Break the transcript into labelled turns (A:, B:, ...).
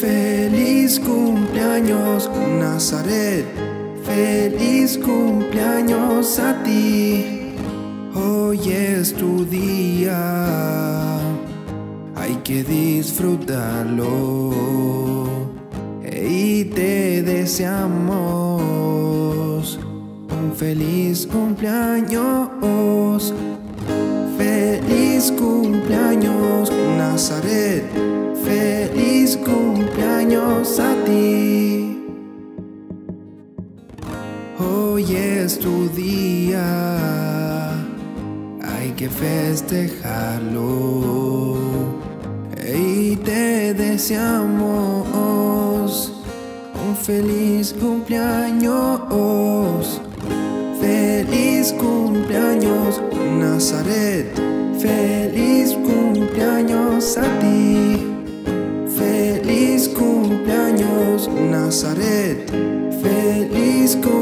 A: Feliz cumpleaños, Nazaret. Feliz cumpleaños a ti. Hoy es tu día. Hay que disfrutarlo. Y te deseamos un feliz cumpleaños. Feliz cumpleaños, Nazaret. Feliz cumpleaños a ti. Hoy es tu día, hay que festejarlo. Y te deseamos un feliz cumpleaños. Feliz cumpleaños, Nazaret. Feliz cumpleaños Nazaret. Feliz ti.